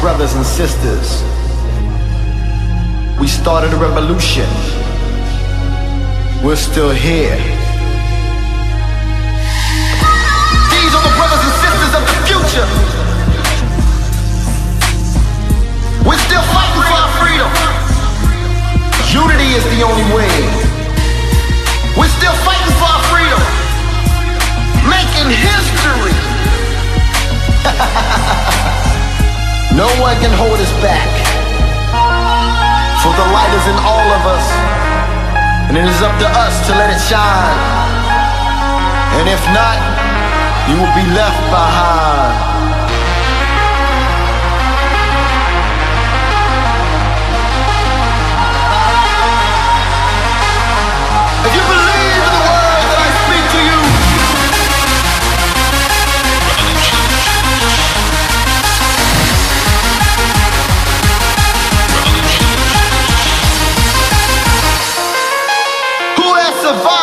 brothers and sisters. We started a revolution. We're still here. No one can hold us back. For the light is in all of us. And it is up to us to let it shine. And if not, you will be left behind. Who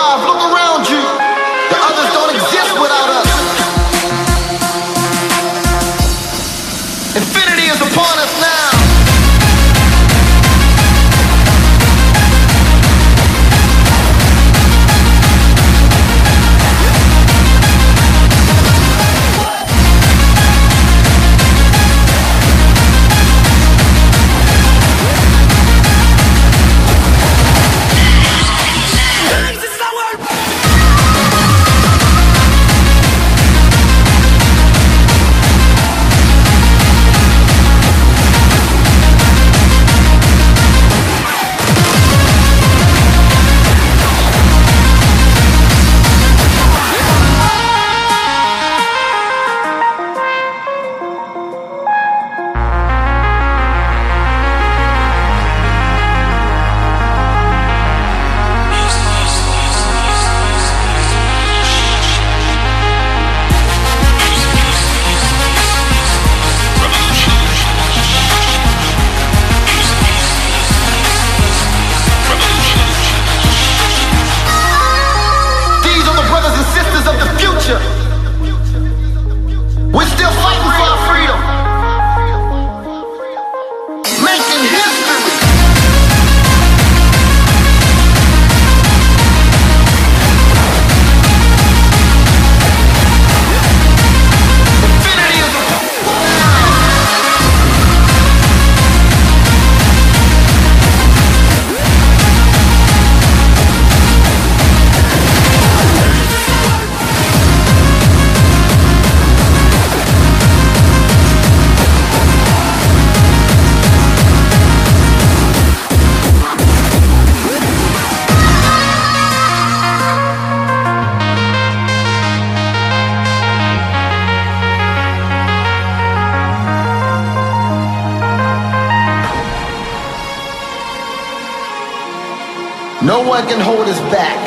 No one can hold us back.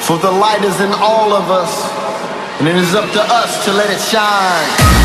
For the light is in all of us. And it is up to us to let it shine.